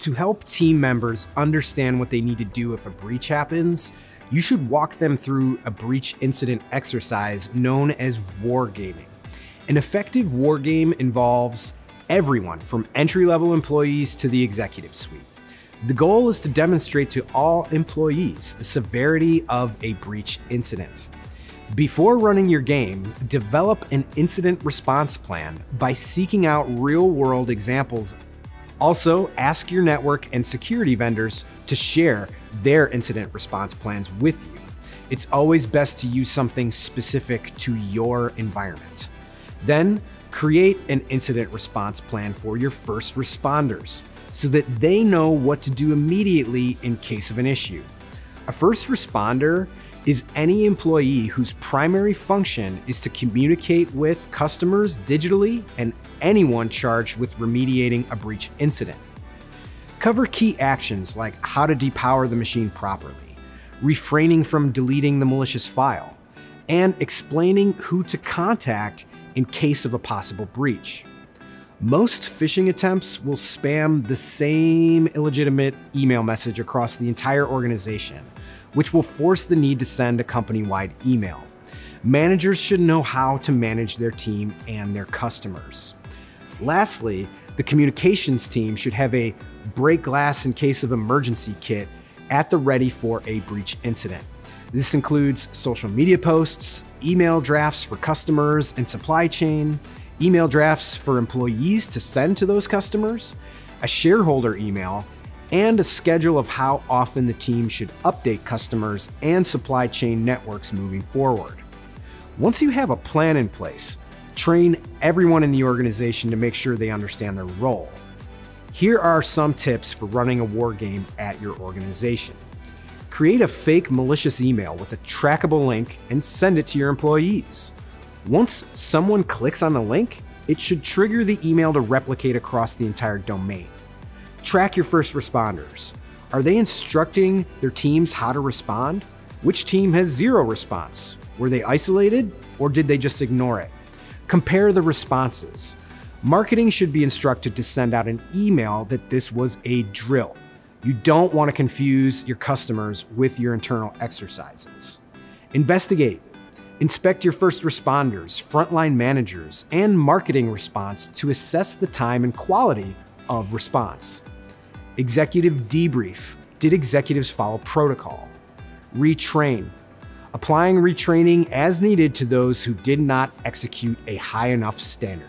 To help team members understand what they need to do if a breach happens, you should walk them through a breach incident exercise known as wargaming. An effective wargame involves everyone from entry level employees to the executive suite. The goal is to demonstrate to all employees the severity of a breach incident. Before running your game, develop an incident response plan by seeking out real world examples also, ask your network and security vendors to share their incident response plans with you. It's always best to use something specific to your environment. Then, create an incident response plan for your first responders so that they know what to do immediately in case of an issue. A first responder is any employee whose primary function is to communicate with customers digitally and anyone charged with remediating a breach incident. Cover key actions like how to depower the machine properly, refraining from deleting the malicious file, and explaining who to contact in case of a possible breach. Most phishing attempts will spam the same illegitimate email message across the entire organization, which will force the need to send a company wide email. Managers should know how to manage their team and their customers. Lastly, the communications team should have a break glass in case of emergency kit at the ready for a breach incident. This includes social media posts, email drafts for customers and supply chain, email drafts for employees to send to those customers, a shareholder email, and a schedule of how often the team should update customers and supply chain networks moving forward. Once you have a plan in place, train everyone in the organization to make sure they understand their role. Here are some tips for running a war game at your organization. Create a fake malicious email with a trackable link and send it to your employees. Once someone clicks on the link, it should trigger the email to replicate across the entire domain. Track your first responders. Are they instructing their teams how to respond? Which team has zero response? Were they isolated or did they just ignore it? Compare the responses. Marketing should be instructed to send out an email that this was a drill. You don't want to confuse your customers with your internal exercises. Investigate. Inspect your first responders, frontline managers, and marketing response to assess the time and quality of response. Executive debrief. Did executives follow protocol? Retrain. Applying retraining as needed to those who did not execute a high enough standard.